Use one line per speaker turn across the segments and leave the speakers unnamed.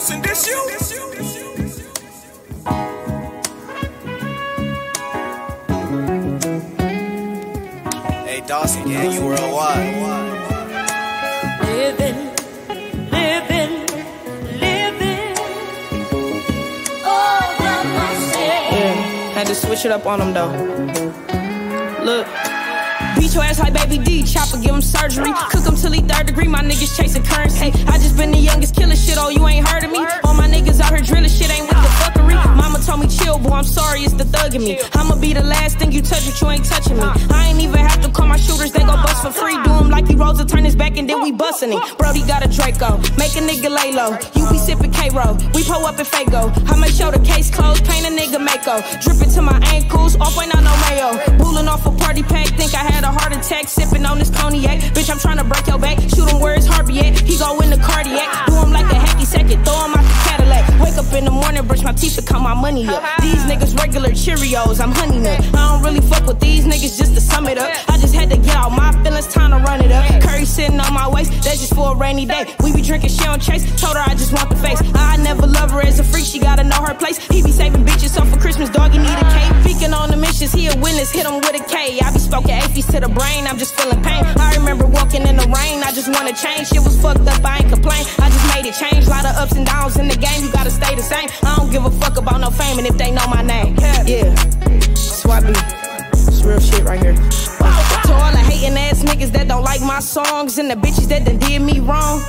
Dawson, this you? Hey Dawson, yeah, you worldwide.
Living, living, living. All by myself.
Yeah, had to switch it up on them though. Look. Beat your ass like baby D, chopper, give him surgery. Cook him till he third degree, my niggas chasing currency. I just been the youngest killer shit, oh, you ain't heard of me? All my niggas out here drilling shit, ain't with the fuckery. Mama told me chill, boy, I'm sorry, it's the thug in me. I'ma be the last thing you touch, but you ain't touching me. I ain't even have to call my shooters, they go bust for free. Do him like he rolls to turn his back and then we bustin' him. Brody got a Draco, make a nigga lay low. You be sippin' K-Roll, we pull up in Fago. I make sure the case closed, paint a nigga Mako. Drippin' to my ankles, off ain't not no mayo. Bullin' off a party pack, think I had a heart attack, sippin' on this cognac. Bitch, I'm trying to break your back, shoot him where his heart be at. He go in the cardiac, do him like a hacky second, throw him out the Cadillac. Wake up in the morning, brush my teeth to count my money up. Uh-huh. These niggas regular Cheerios, I'm honey nut. I don't really fuck with these niggas just to sum it up. I just had to get out my feelings, time to run it up. Curry sitting on my waist, that's just for a rainy day. We be drinking, she don't chase. Told her I just want place. He be saving bitches up for Christmas, dog, you need a cake. Speaking on the missions, he a witness, hit him with a K. I be smoking APs to the brain, I'm just feeling pain. I remember walking in the rain, I just wanna change. Shit was fucked up, I ain't complain. I just made it change. Lot of ups and downs in the game, you gotta stay the same. I don't give a fuck about no fame, and if they know my name, yeah. Swap me. It's real shit right here. Hating ass niggas that don't like my songs and the bitches that done did me wrong.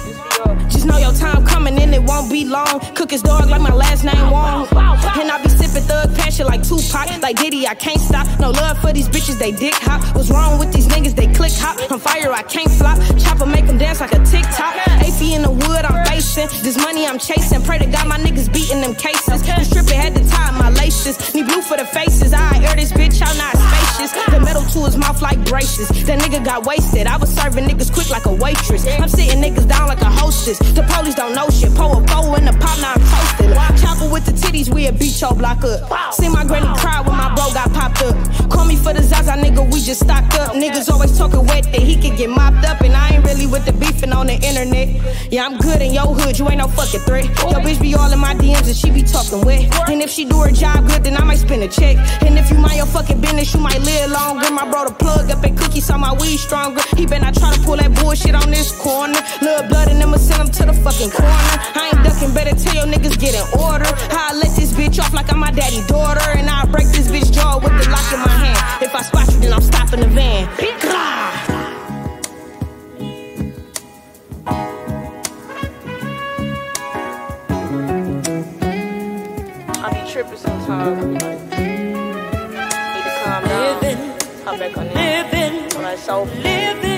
Just know your time coming and it won't be long. Cook his dog like my last name Wong. And I be sipping thug passion like Tupac. Like Diddy, I can't stop. No love for these bitches, they dick hop. What's wrong with these niggas? They click hop. On fire, I can't flop. Chopper make them dance like a TikTok. AP in the wood, I'm facing. This money I'm chasing. Pray to God my niggas beating them cases. The stripper had to tie my laces. Need blue for the faces. I air this bitch out, not spacious. The metal to his mouth like braces. That nigga got wasted. I was serving niggas quick like a waitress. I'm sitting niggas down like a hostess. The police don't know shit. Pour a four in the pop, now I'm toasted. Chopper with the titties, we'll beat your block up. See my granny cry when my bro got popped up. Call me for the just stocked up. Niggas always talking wet that he could get mopped up. And I ain't really with the beefing on the internet. Yeah, I'm good in your hood, you ain't no fucking threat. Your bitch be all in my DMs and she be talking wet. And if she do her job good, then I might spend a check. And if you mind your fucking business, you might live longer. My bro the plug up and cookies on my weed stronger. He better not try to pull that bullshit on this corner. Little blood and I'ma send him to the fucking corner. I ain't ducking, better tell your niggas get in order. How I let this bitch off like I'm my daddy daughter. Tripping sometimes. I need to calm down.
Living,
Hop back on it.
living,
On that
living.